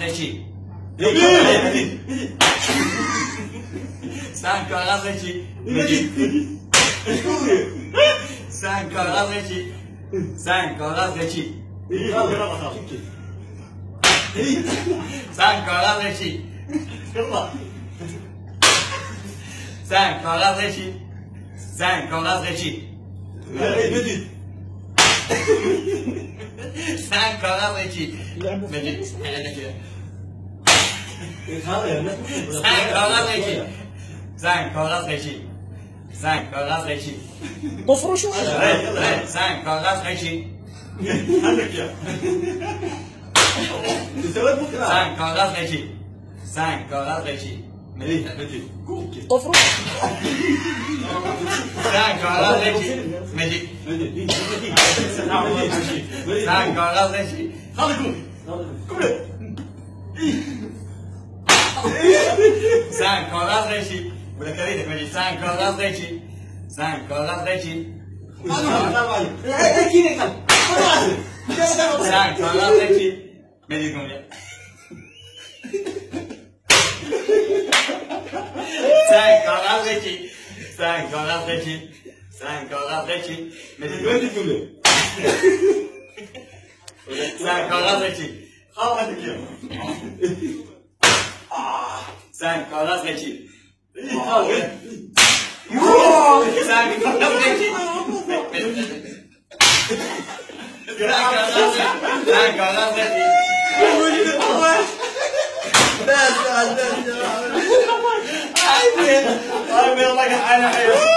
مجید سنگ کاغذ مجید سنگ کاغذ غشی سنگ کاغذ غشی سنگ کاغذ غشی سنگ کاغذ غشی سنگ کاغذ غشی کاغذ غشی مجید سنگ کاغذ غشی سنگ کاغذ غشی سنگ کاغذ غشی تفرشوا سنگ کاغذ عندك يا سويت بكره سنگ کاغذ غشی سنگ کاغذ غشی مجید مجید تفرش سنگ کاغذ غشی مجید مجید سنگ کاغذ غشی خالد قوم قوم سنگ کاغذ غشی بوده کلیدک مجید سنگ کاغذ غشی سنگ کاغذ غشی سنگ کاغذ غشی مجید گم Richie. Sen Korat Richie. Sen Korat Richie. De grote voelen. Sen Korat Richie. Ga maar een I built like an Idaho.